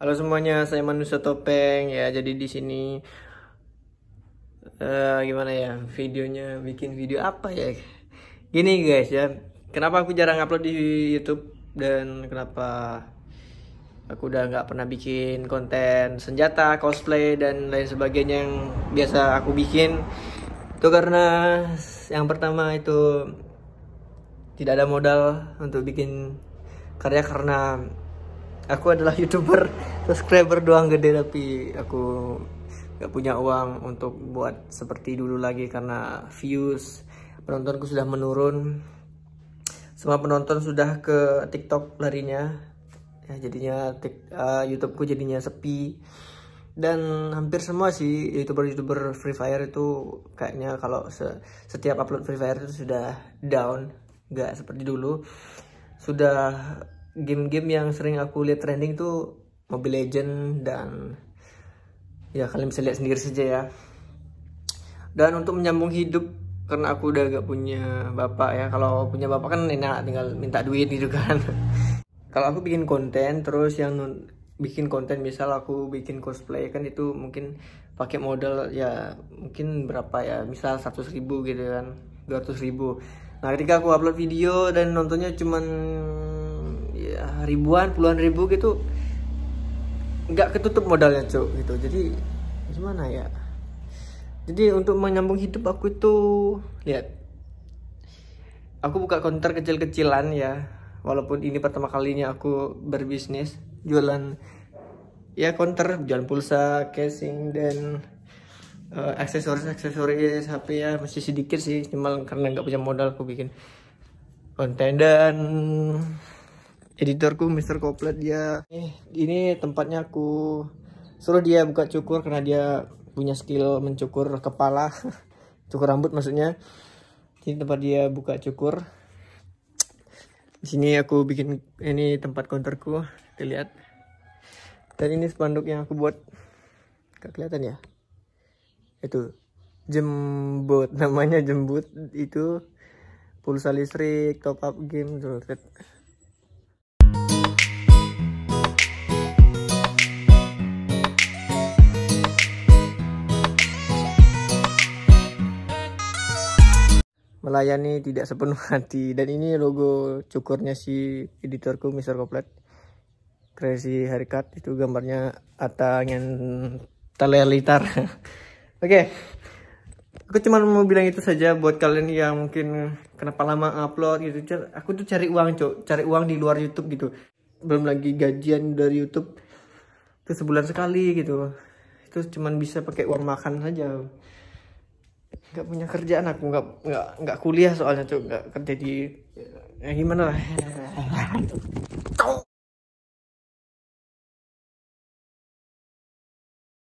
Halo semuanya, saya manusia topeng ya. Jadi di sini uh, gimana ya videonya? Bikin video apa ya? Gini guys ya. Kenapa aku jarang upload di YouTube dan kenapa aku udah nggak pernah bikin konten senjata, cosplay dan lain sebagainya yang biasa aku bikin? Itu karena yang pertama itu tidak ada modal untuk bikin karya karena aku adalah youtuber subscriber doang gede tapi aku gak punya uang untuk buat seperti dulu lagi karena views penontonku sudah menurun. Semua penonton sudah ke TikTok larinya. Ya jadinya uh, YouTubeku jadinya sepi. Dan hampir semua sih youtuber-youtuber Free Fire itu kayaknya kalau se setiap upload Free Fire itu sudah down. Nggak seperti dulu. Sudah game-game yang sering aku lihat trending tuh Mobile Legend dan ya kalian bisa lihat sendiri saja ya. Dan untuk menyambung hidup karena aku udah gak punya bapak ya. Kalau punya bapak kan enak tinggal minta duit gitu kan. Kalau aku bikin konten terus yang bikin konten misal aku bikin cosplay kan itu mungkin pakai modal ya mungkin berapa ya misal 100 ribu gitu kan 200 ribu nah ketika aku upload video dan nontonnya cuman ya ribuan puluhan ribu gitu nggak ketutup modalnya cok gitu. Jadi gimana ya? Jadi untuk menyambung hidup aku itu lihat. Aku buka konter kecil-kecilan ya walaupun ini pertama kalinya aku berbisnis jualan ya konter jualan pulsa casing dan uh, aksesoris aksesoris HP ya masih sedikit sih cuma karena nggak punya modal aku bikin konten dan editorku Mr. Koplet dia eh, ini tempatnya aku suruh dia buka cukur karena dia punya skill mencukur kepala. Cukur rambut maksudnya. Ini tempat dia buka cukur. Di sini aku bikin ini tempat counterku lihat dan ini spanduk yang aku buat. Gak kelihatan ya? Itu jembut. Namanya jembut itu pulsa listrik top up game melayani tidak sepenuh hati. Dan ini logo cukurnya si editorku Mr. Koplet. Crazy haircut itu gambarnya Ata yang talelitar oke. Okay. aku cuma mau bilang itu saja buat kalian yang mungkin kenapa lama upload gitu. Aku tuh cari uang cok. Cari uang di luar YouTube gitu. Belum lagi gajian dari YouTube itu sebulan sekali gitu. Itu cuma bisa pakai uang makan saja nggak punya kerjaan aku nggak nggak nggak kuliah soalnya tuh nggak kerja di ya gimana lah